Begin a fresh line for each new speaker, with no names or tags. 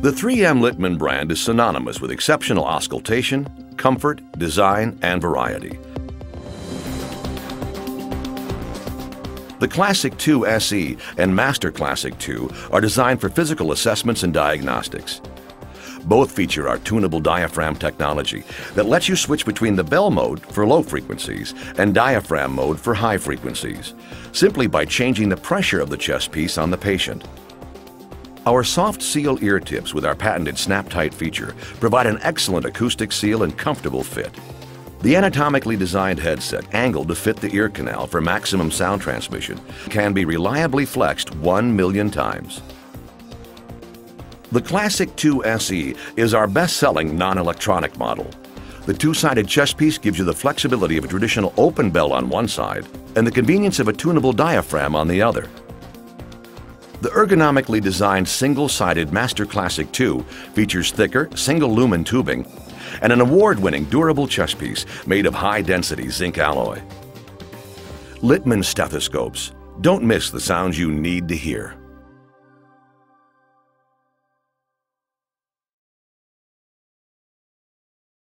The 3M Littmann brand is synonymous with exceptional auscultation, comfort, design, and variety. The Classic 2 SE and Master Classic 2 are designed for physical assessments and diagnostics. Both feature our tunable diaphragm technology that lets you switch between the bell mode for low frequencies and diaphragm mode for high frequencies, simply by changing the pressure of the chest piece on the patient. Our soft seal ear tips with our patented snap tight feature provide an excellent acoustic seal and comfortable fit. The anatomically designed headset, angled to fit the ear canal for maximum sound transmission, can be reliably flexed 1 million times. The Classic 2 SE is our best-selling non-electronic model. The two-sided chest piece gives you the flexibility of a traditional open bell on one side and the convenience of a tunable diaphragm on the other. The ergonomically designed single-sided Master Classic 2 features thicker, single-lumen tubing and an award-winning durable chest piece made of high-density zinc alloy. Littmann stethoscopes. Don't miss the sounds you need to hear.